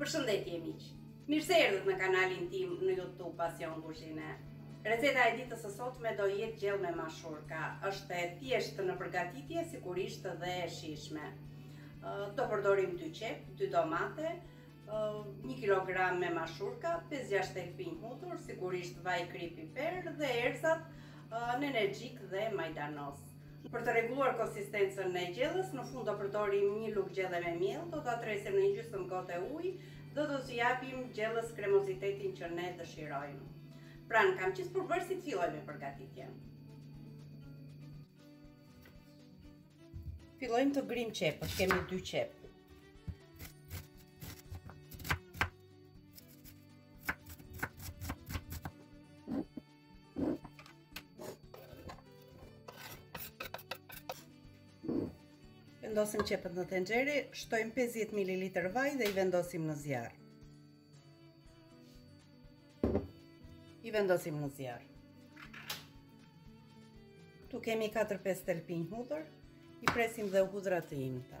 Përshëndetje miq. Mirë se erdhët në kanalin tim në YouTube Pasion Kuzhine. Receta e ditës së sotme do jetë gjellë me mashurka. Është e thjeshtë në përgatitje, sigurisht dhe e shijshme. Do përdorim 2 qepë, 2 domate, 1 kg me mashurka, 5-6 thelpinj hudhër, sigurisht vaj, kripë, piper dhe erëzat, nenexhik dhe majdanoz. Për të rregulluar konsistencën e gjellës, në fund do përdorim një lugë gjelle me miell, do ta tresim në një gjysmë gote ujë dhe do t'i japim gjellës kremozitetin që ne dëshirojmë. Pra në kam gjithë përbërësit të fillojmë me përgatitjen. Fillojmë të grim qepët, kemi dy qepë. Vendosim qepët në tenxhere, shtojmë 50 ml vaj dhe i vendosim në zjarr. Këtu kemi 4-5 thelpinj hudhër, i presim dhe hudhrat të imta.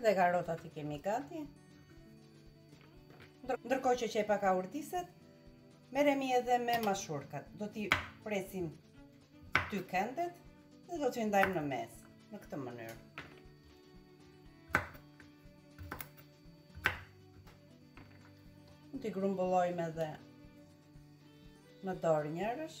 Edhe karotat i kemi gati. Ndërkohë që qepa kaurdiset, merremi edhe me mashurkat. Do t'i presim dy këndet dhe do t'i ndajmë në mes, në këtë mënyrë. Mund t'i grumbullojmë edhe në dorë njërësh.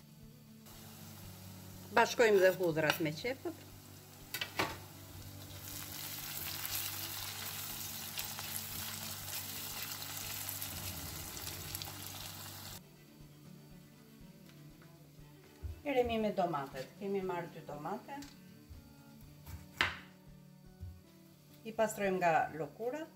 Bashkojmë dhe hudhrat me qepët. Merremi me domatet. Kemi marrë dy domate. I pastrojmë nga lëkurat.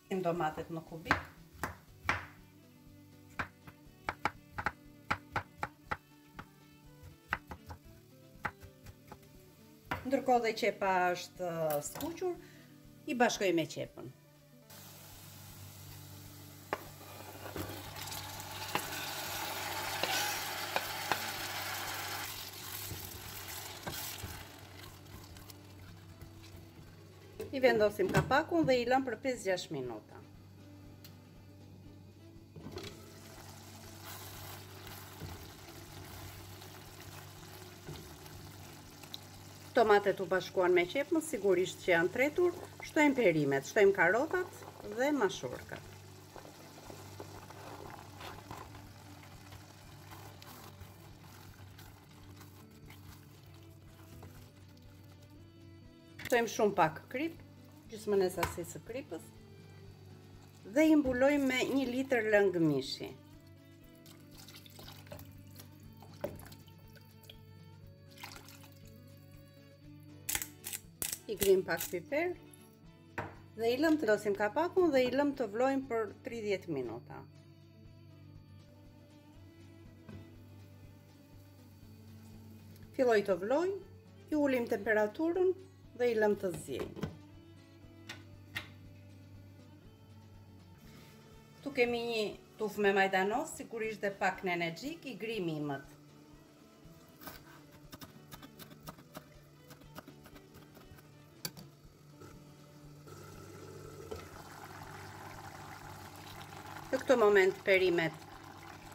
Shtim domatet në kubik. Ndërkohë dhe qepa është uh, skuqur, i bashkojmë me qepën. I vendosim kapakun dhe i lëm për 5-6 minuta. Tomatet u bashkuan me qepën, sigurisht që janë tretur, shtojmë perimet, shtojmë karotat dhe mashurkat. Shtojmë shumë pak kripë, gjysmën e sasisë së kripës, dhe i mbulojmë me një litër lëng mishi. I grijmë pak piper, dhe i lëm të vendosim kapakun dhe i lëm të vlojnë për 30 minuta. Filloi të vlojë, i ulim temperaturën dhe i lëm të ziejnë. Këtu kemi një tufë me majdanos, sigurisht dhe pak nenexhik, i grijmë imët. Në këtë moment perimet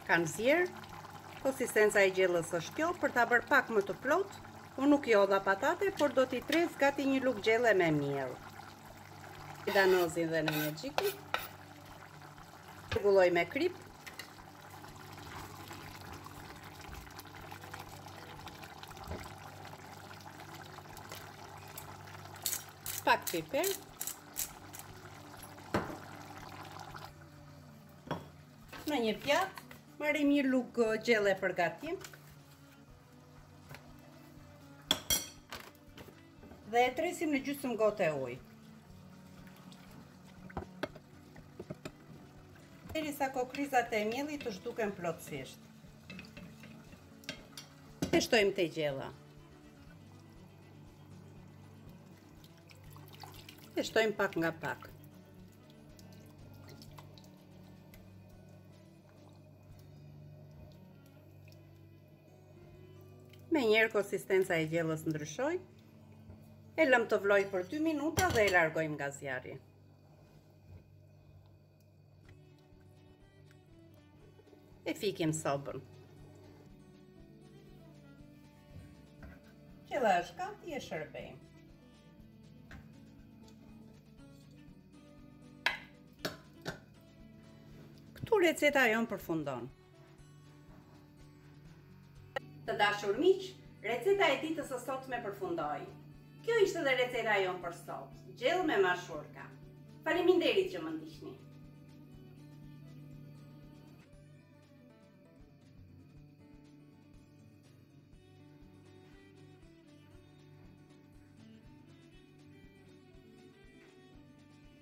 kanë zier, konsistenca e gjellës është kjo, për ta bërë pak më të plotë, unë nuk i hodha patate, por do të tres gati një lugë gjelle me miell. Majdanozin dhe nenexhikun, rregulloj me kripë, pak piper. Në një pjatë, marrim një lugë gjelle për gatim. Dhe e tresim në gjysmë gote ujë. Derisa kokrrizat e miellit të zhduken plotësisht. E shtojmë te gjella. E shtojmë pak nga pak. Menjëherë konsistenca e gjellës ndryshoi, e lëm të vlojë për 2 minuta dhe e largojmë nga zjarri. E fikim sobën. Gjella është gati e shërbejmë. Këtu receta jonë përfundon. Të dashur miq, receta e ditës së sotme përfundoi. Kjo ishte dhe receta jonë për sot, gjellë me mashurka. Faleminderit që më ndiqni.